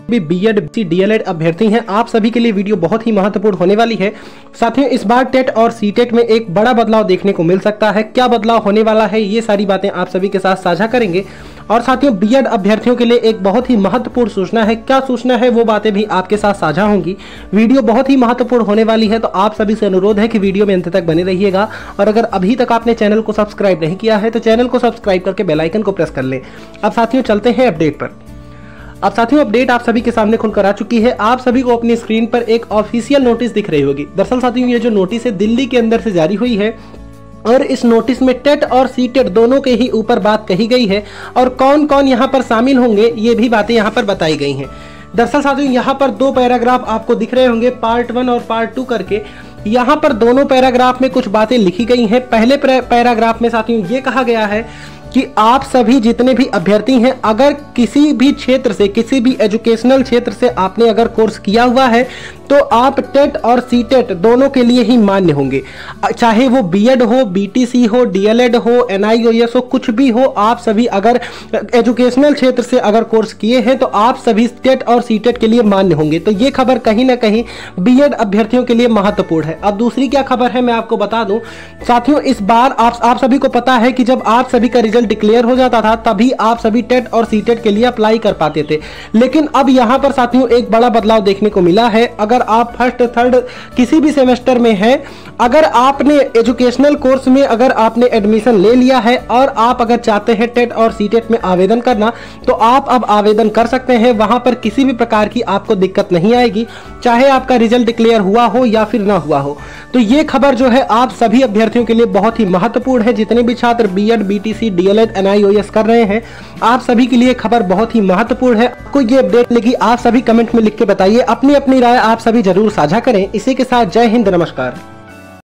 भी B Ed D El Ed अभ्यर्थी हैं। आप सभी के लिए वीडियो बहुत ही महत्वपूर्ण होने वाली है। साथियों इस बार टेट और सी टेट में एक बड़ा बदलाव देखने को मिल सकता है। क्या बदलाव होने वाला है, ये सारी बातें आप सभी के साथ साझा करेंगे। और साथियों बी एड अभ्यर्थियों के लिए एक बहुत ही महत्वपूर्ण सूचना है। क्या सूचना है, वो बातें भी आपके साथ साझा होंगी। वीडियो बहुत ही महत्वपूर्ण होने वाली है तो आप सभी से अनुरोध है कि वीडियो में अंत तक बने रहिएगा। और अगर अभी तक आपने चैनल को सब्सक्राइब नहीं किया है तो चैनल को सब्सक्राइब करके बेलाइकन को प्रेस कर लें। अब साथियों, चलते हैं अपडेट पर। अब साथियों अपडेट आप सभी के सामने खुलकर आ चुकी है। आप सभी को अपनी स्क्रीन पर एक ऑफिशियल नोटिस दिख रही होगी। दरअसल साथियों, ये जो नोटिस है, दिल्ली के अंदर से जारी हुई है और इस नोटिस में टेट और सी टेट दोनों के ही ऊपर बात कही गई है और कौन कौन यहाँ पर शामिल होंगे, ये भी बातें यहाँ पर बताई गई हैं। दरअसल साथियों, यहाँ पर दो पैराग्राफ आपको दिख रहे होंगे पार्ट वन और पार्ट टू करके। यहाँ पर दोनों पैराग्राफ में कुछ बातें लिखी गई हैं। पहले पैराग्राफ में साथियों, ये कहा गया है कि आप सभी जितने भी अभ्यर्थी हैं, अगर किसी भी क्षेत्र से, किसी भी एजुकेशनल क्षेत्र से आपने अगर कोर्स किया हुआ है तो आप टेट और सी टेट दोनों के लिए ही मान्य होंगे। चाहे वो बीएड हो बीटीसी हो डीएलएड हो एनआईओएस हो, कुछ भी हो, आप सभी अगर एजुकेशनल क्षेत्र से अगर कोर्स किए हैं तो आप सभी टेट और सी टेट के लिए मान्य होंगे। तो ये खबर कहीं ना कहीं बीएड अभ्यर्थियों के लिए महत्वपूर्ण है। अब दूसरी क्या खबर है, मैं आपको बता दूँ। साथियों, इस बार आप आप सभी को पता है कि जब आप सभी का रिज़ल्ट डिक्लेयर हो जाता था, तभी आप सभी टेट और सी टेट के लिए अप्लाई कर पाते थे। लेकिन अब यहाँ पर साथियों, एक बड़ा बदलाव देखने को मिला है। अगर आप फ़र्स्ट थर्ड किसी भी सेमेस्टर में हैं, अगर आपने एजुकेशनल कोर्स में अगर आपने एडमिशन ले लिया है और आप अगर चाहते हैं टेट और सी टेट में आवेदन करना तो आप अब आवेदन कर सकते हैं। वहाँ पर किसी भी प्रकार की आपको दिक्कत नहीं आएगी, चाहे आपका रिज़ल्ट डिक्लेयर हुआ हो या फिर ना हुआ हो। तो ये खबर जो है आप सभी अभ्यर्थियों के लिए बहुत ही महत्वपूर्ण है। जितने भी छात्र B Ed B T C D El Ed N I O S कर रहे हैं, आप सभी के लिए खबर बहुत ही महत्वपूर्ण है। आपको ये अपडेट लगी आप सभी कमेंट में लिख के बताइए। अपनी अपनी राय आप सभी ज़रूर साझा करें। इसी के साथ जय हिंद, नमस्कार।